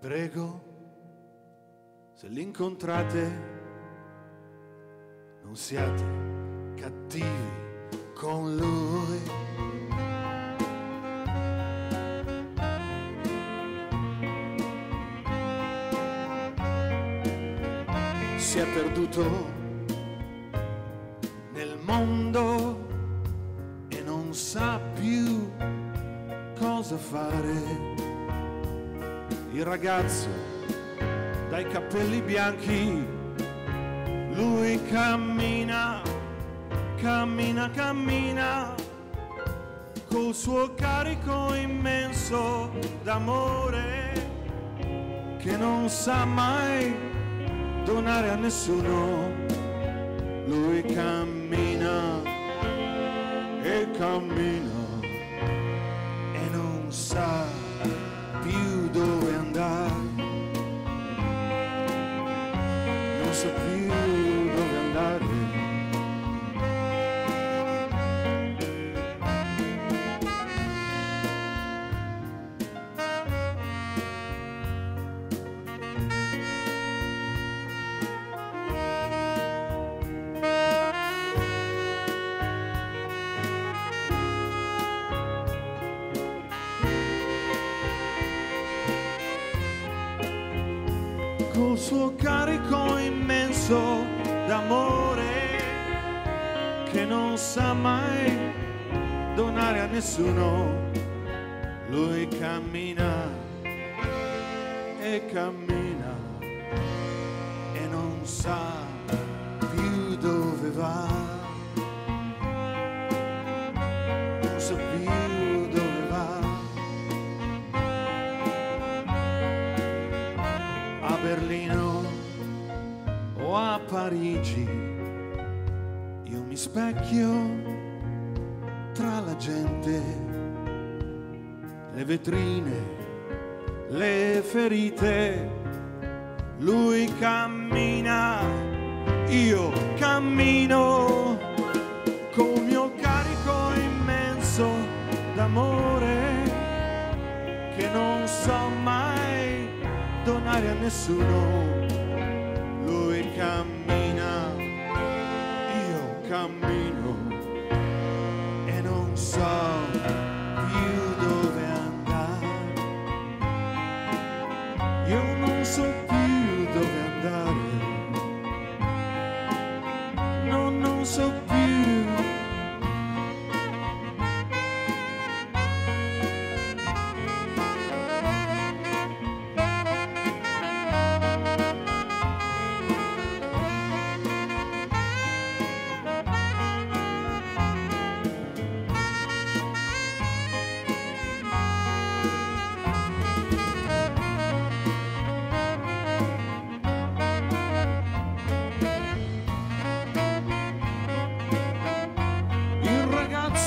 prego, se l'incontrate, non siate cattivi con lui. Si è perduto nel mondo e non sa più cosa fare il ragazzo dai capelli bianchi, lui cammina, cammina, cammina, col suo carico immenso d'amore che non sa mai donare a nessuno, lui cammina e cammina non col suo carico immenso d'amore che non sa mai donare a nessuno. Lui cammina e cammina e non sa a Berlino o a Parigi, io mi specchio tra la gente, le vetrine, le ferite, lui cammina, io cammino con il mio carico immenso d'amore che non so mai donare a nessuno. Lui cammina, io cammino e non so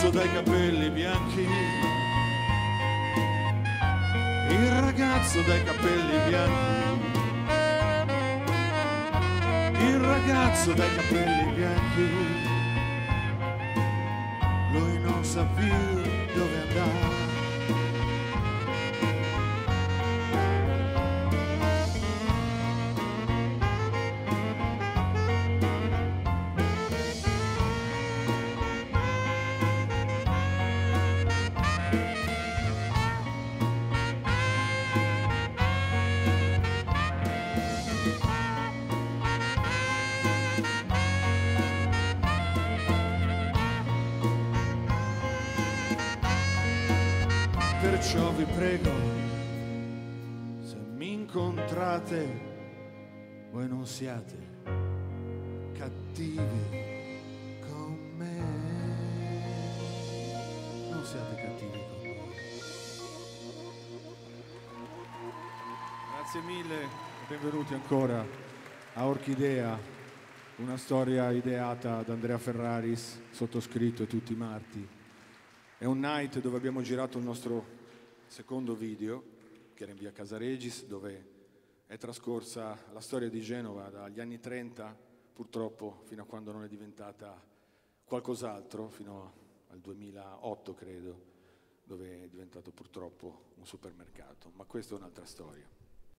ragazzo dai capelli bianchi, il ragazzo dai capelli bianchi, il ragazzo dai capelli bianchi, lui non sa più dove andare. Perciò vi prego, se mi incontrate, voi non siate cattivi con me. Non siate cattivi con me. Grazie mille benvenuti ancora a Orchidea, una storia ideata da Andrea Ferraris, sottoscritto e tutti i marti. È un night dove abbiamo girato il nostro secondo video, che era in via Casaregis, dove è trascorsa la storia di Genova dagli anni 30, purtroppo fino a quando non è diventata qualcos'altro, fino al 2008 credo, dove è diventato purtroppo un supermercato. Ma questa è un'altra storia.